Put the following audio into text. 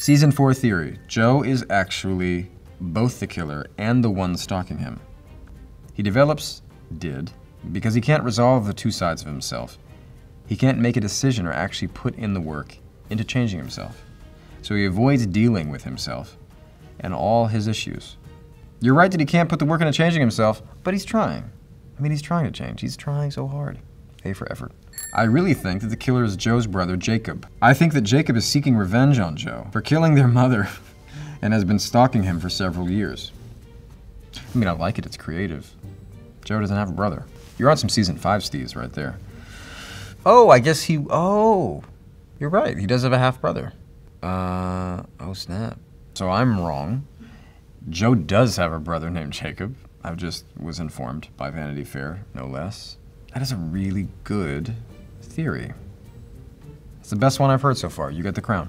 Season 4 theory Joe is actually both the killer and the one stalking him. He develops, did, because he can't resolve the two sides of himself. He can't make a decision or actually put in the work into changing himself. So he avoids dealing with himself and all his issues. You're right that he can't put the work into changing himself, but he's trying. I mean, he's trying to change. He's trying so hard. Pay for effort. I really think that the killer is Joe's brother, Jacob. I think that Jacob is seeking revenge on Joe for killing their mother and has been stalking him for several years. I mean, I like it, it's creative. Joe doesn't have a brother. You're on some season five steves right there. Oh, I guess he. Oh, you're right. He does have a half brother. Uh, oh snap. So I'm wrong. Joe does have a brother named Jacob. I just was informed by Vanity Fair, no less. That is a really good theory. It's the best one I've heard so far. You get the crown.